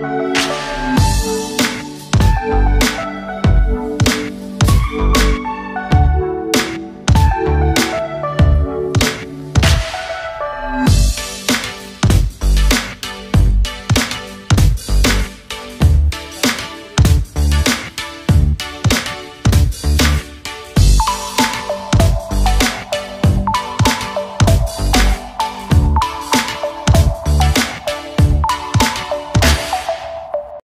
Bye.